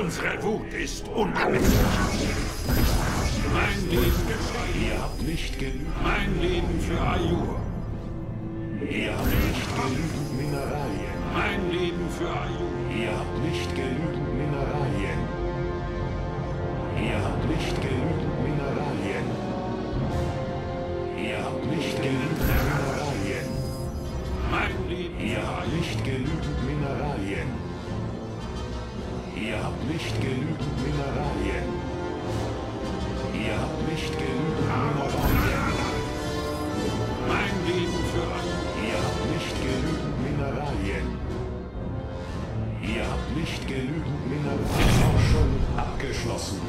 Unsere Wut ist unermesslich. Mein Leben geschehen. Ihr habt nicht genügend. Mein Leben für Ayur. Ihr habt nicht genügend Mineralien. Mein Leben für Ayur. Ihr habt nicht genügend Mineralien. Ihr habt nicht genügend Mineralien. Ihr habt nicht genügend Mineralien. Mein Leben Ihr habt nicht genügend Mineralien. Ihr habt nicht genügend Mineralien. Ihr habt nicht genügend Mineralien. Mein Leben für Ayur. Ihr habt nicht genügend Mineralien. Ihr habt nicht genügend Mineralien. Forschung abgeschlossen.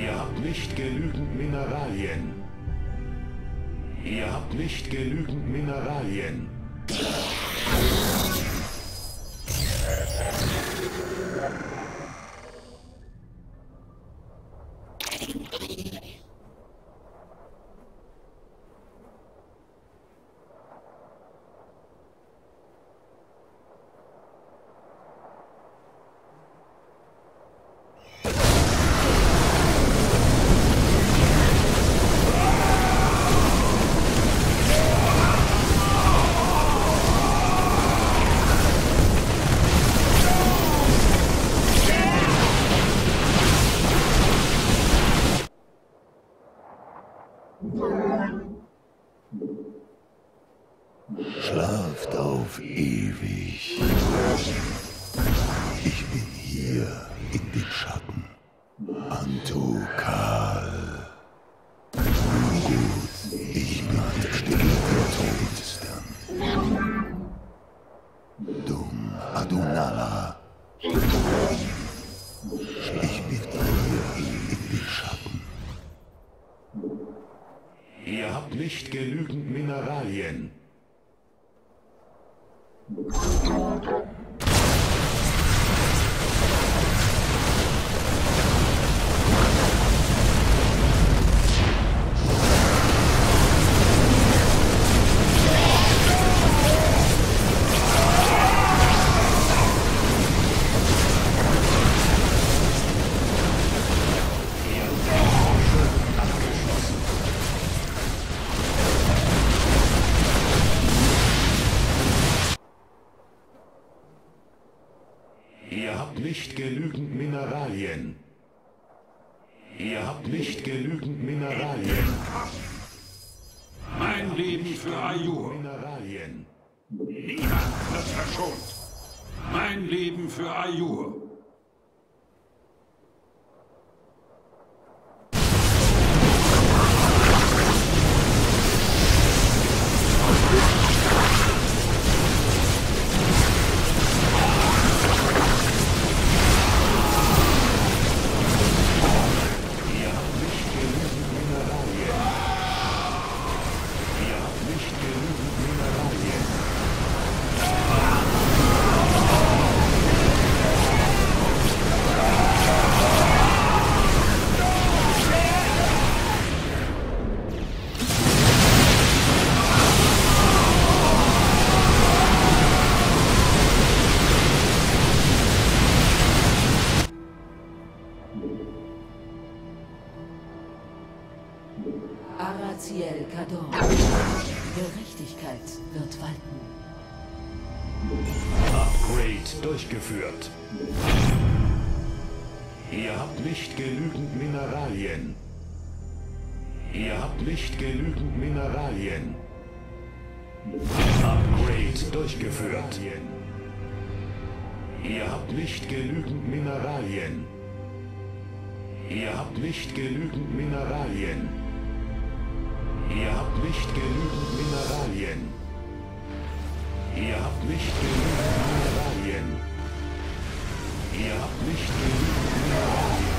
Ihr habt nicht genügend Mineralien. Ihr habt nicht genügend Mineralien. Adunala. Ich bin hier in den Schatten. Ihr habt nicht genügend Mineralien. Habt nicht genügend Mineralien. Mein Leben für Ayur. Mineralien. Niemand wird verschont. Mein Leben für Ayur. Durchgeführt. Ihr habt nicht genügend Mineralien. Ihr habt nicht genügend Mineralien. Upgrade durchgeführt. Ihr habt nicht genügend Mineralien. Ihr habt nicht genügend Mineralien. Ihr habt nicht genügend Mineralien. Ihr habt nicht genügend Mineralien. Ihr habt nicht genügend Mineralien.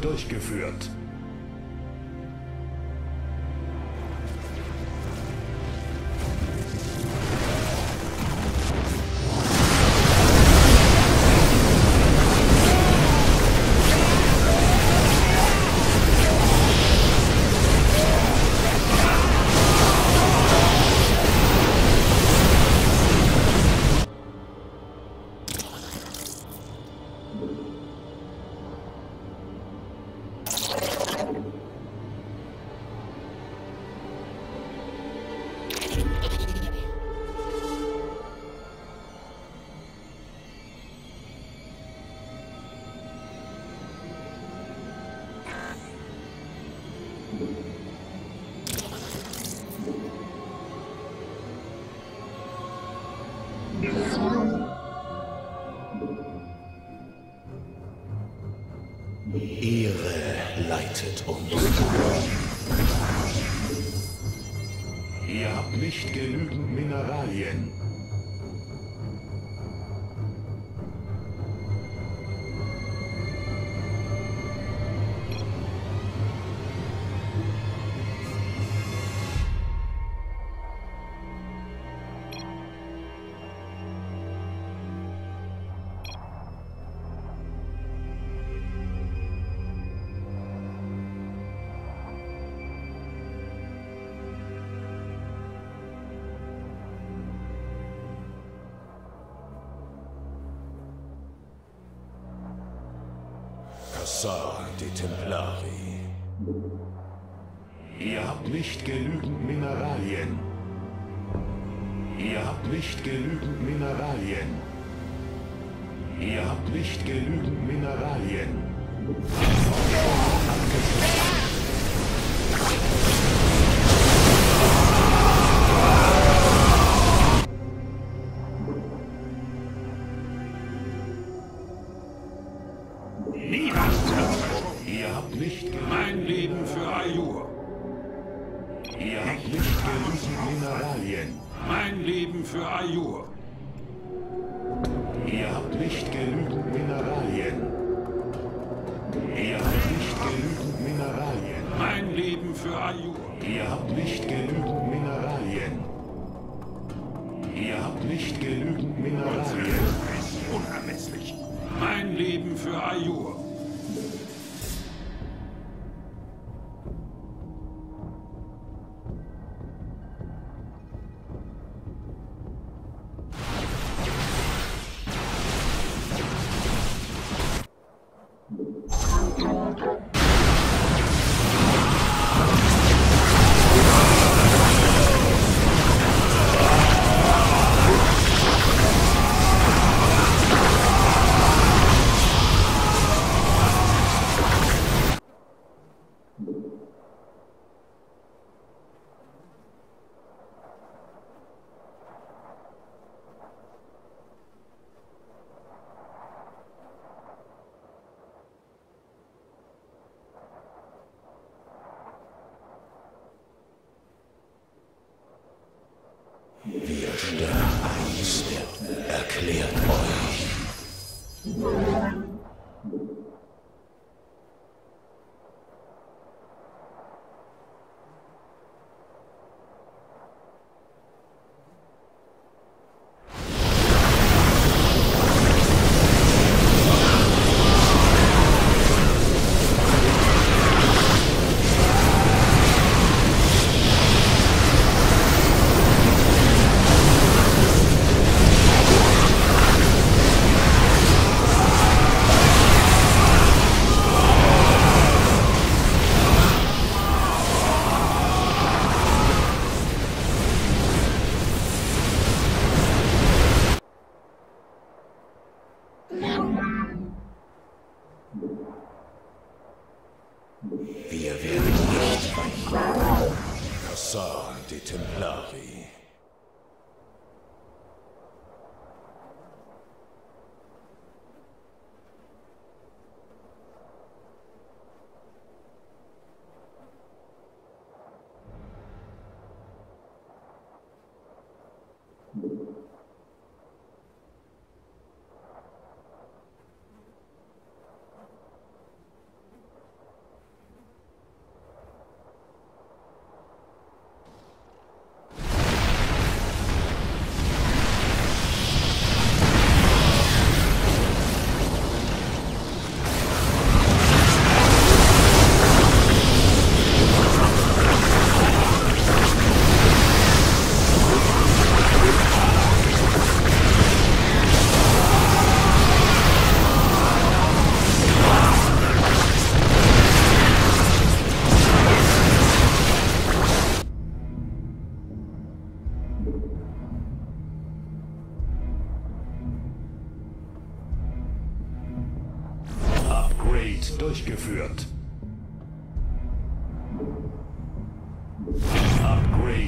Durchgeführt. Kassar die Templari. Ihr habt nicht genügend Mineralien. Ihr habt nicht genügend Mineralien. Ihr habt nicht genügend Mineralien. Niemand Ihr habt nicht genügend Mineralien. Mein Leben für Ayur. Ihr habt nicht genügend Mineralien. Ihr habt nicht genügend Mineralien. Mein Leben für Ayur. Ihr habt nicht genügend Mineralien. Ihr habt nicht genügend Mineralien. unermesslich. Mein Leben für Ayur. Eis erklärt euch.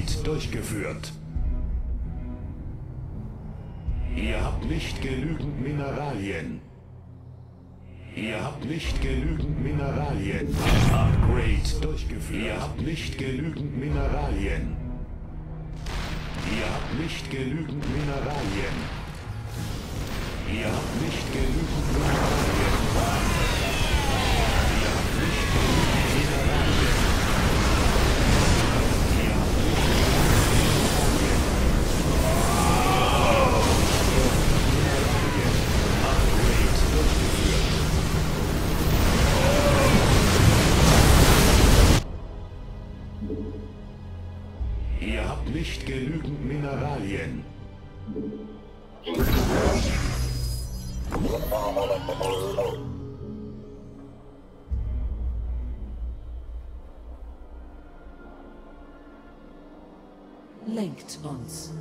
Upgrade durchgeführt. Ihr habt nicht genügend Mineralien. Ihr habt nicht genügend Mineralien. Upgrade durchgeführt. Ihr habt nicht genügend Mineralien. Ihr habt nicht genügend Mineralien. Ihr habt nicht genügend Mineralien. Lenkt uns.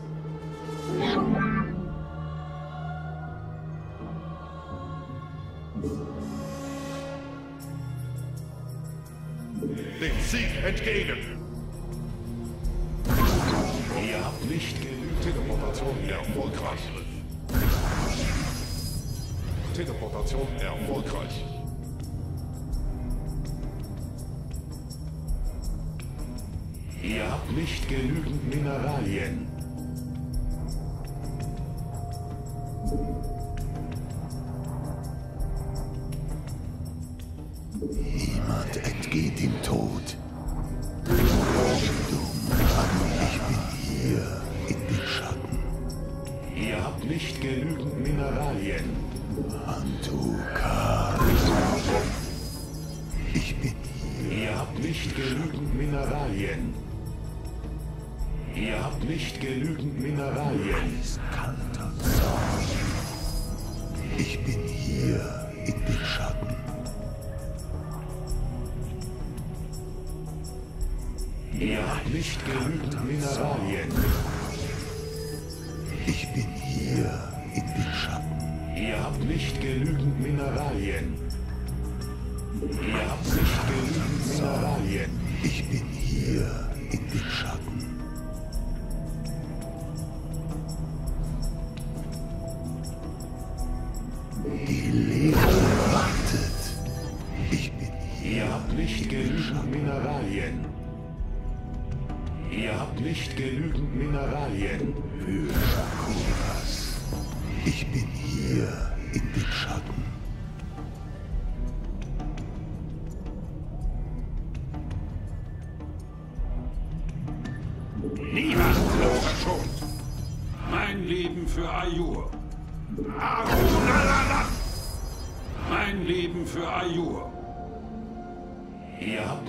dem Sieg entgegen. Ihr habt nicht genügend Teleportation erfolgreich. Teleportation erfolgreich. Ihr habt nicht genügend Mineralien. Niemand entgeht dem Tod. Ich bin hier in den Schatten. Ihr habt nicht genügend Mineralien. Antukar. Ich bin hier. Ihr habt nicht genügend Mineralien. Ihr habt nicht genügend Mineralien. Kalter. Ich bin hier in den Schatten. Ihr habt nicht genügend Mineralien. Ich bin hier in den Schatten. Ihr habt nicht genügend Mineralien. Ihr habt nicht genügend Mineralien. Ich bin hier in den Schatten.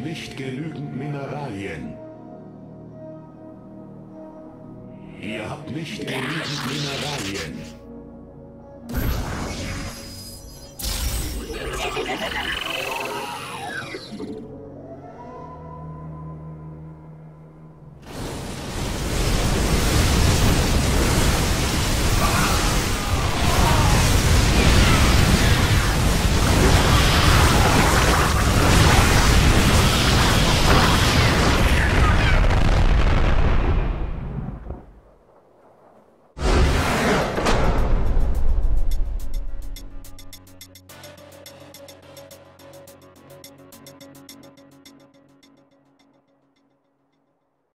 Nicht genügend Mineralien. Ihr habt nicht genügend Mineralien.